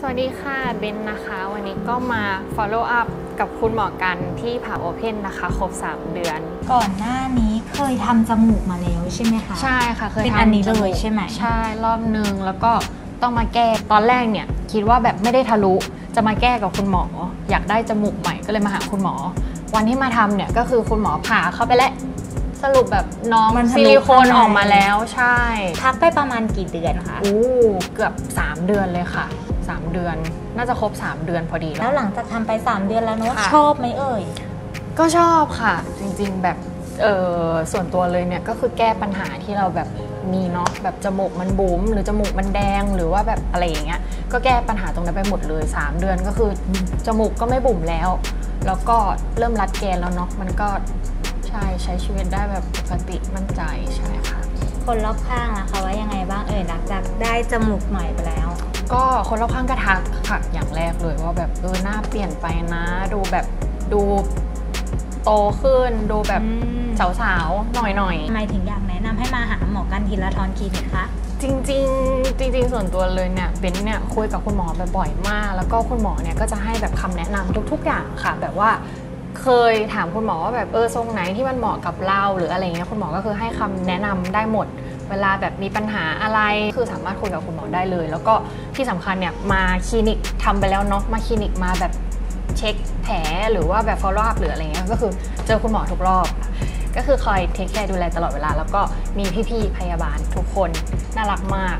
สวัสดีค่ะเบนนะคะ วันนี้ก็มา follow up กับคุณหมอกันที่ผ่าโอเพนนะคะ ครบ 3 เดือน ก่อนหน้านี้เคยทำจมูกมาแล้วใช่ไหมคะ ใช่ค่ะ เคยเป็นทำอันนี้จมูกเลยใช่ไหม ใช่รอบนึงแล้วก็ต้องมาแก้ตอนแรกเนี่ย คิดว่าแบบไม่ได้ทะลุจะมาแก้กับคุณหมอ อยากได้จมูกใหม่ก็เลยมาหาคุณหมอ วันที่มาทำเนี่ยก็คือคุณหมอผ่าเข้าไปแล้วสรุปแบบน้องมันทะลุซิลิโคนข้างในออกมาแล้วใช่พักไปประมาณกี่เดือนคะอู้เกือบ 3 เดือนเลยค่ะ 3 เดือน น่าจะครบ 3 เดือนพอดีแล้แล้ววหลังจากทำไป 3 เดือนแล้วเนอะค่ะ ชอบไหมเอ่ย ก็ชอบค่ะ จริงๆแบบเออส่วนตัวเลยเนี่ยก็คือแก้ปัญหาที่เราแบบมีเนาะแบบจมูกมันบุ๋มหรือจมูกมันแดงหรือว่าแบบอะไรอย่างเงี้ยก็แก้ปัญหาตรงนั้นไปหมดเลย 3 เดือนก็คือจมูกก็ไม่บุ๋มแล้ว แล้วก็เริ่มรัดแกนแล้วเนาะมันก็ใช่ใช้ชีวิตได้แบบปกติมั่นใจใช่ค่ะ คนรอบข้างล่ะคะว่ายังไงบ้างเอ่ยหลังจากได้จมูกใหม่ไปแล้ว ก็คนรอบข้างก็ทักค่ะอย่างแรกเลยว่าแบบเออหน้าเปลี่ยนไปนะ ดูแบบดูโตขึ้นดูแบบอืม สาวๆหน่อยๆ ทำไมถึงอยากแนะนำให้มาหาหมอกันทีละทอนคลินิกคะจริงๆจริง ๆ ส่วนตัวเลยเนี่ยเบนเนี่ยคุยกับคุณหมอบ่อยๆมาก แล้วก็คุณหมอเนี่ยก็จะให้แบบคำแนะนำทุก ๆ อย่างค่ะ แบบว่า เคยถามคุณหมอว่าแบบเออทรงไหนที่มันเหมาะกับเราหรืออะไรเงี้ยคุณหมอก็คือให้คำแนะนำได้หมด เวลาแบบมีปัญหาอะไรคือสามารถคุยกับคุณหมอได้เลย แล้วก็ที่สำคัญเนี่ยมาคลินิกทำไปแล้วเนาะมาคลินิกมาแบบเช็คแผลหรือว่าแบบ follow up หรืออะไรเงี้ยก็คือเจอคุณหมอทุกรอบ ก็คือคอย take care ดูแลตลอดเวลา แล้วก็มีพี่ๆพยาบาลทุกคนน่ารักมาก